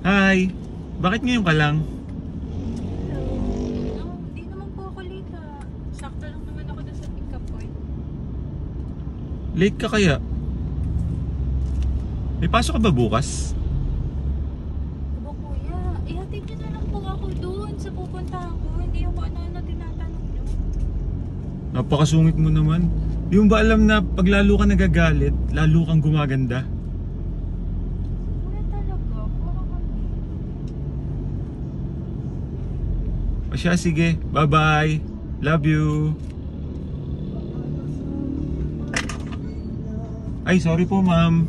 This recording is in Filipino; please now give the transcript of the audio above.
Hi! Bakit ngayon ka lang? No, hindi naman po ako late ah. Sakto lang naman ako dun sa pick-up point. Late ka kaya? May pasok ka ba bukas? Aba kuya, ihatid niyo na lang po ako dun sa pupuntahan ko. Hindi ako ano-ano tinatanong niyo. Napakasungit mo naman. Di mo ba alam na pag lalo ka nagagalit, lalo kang gumaganda? O siya, sige. Bye-bye. Love you. Ay, sorry po ma'am.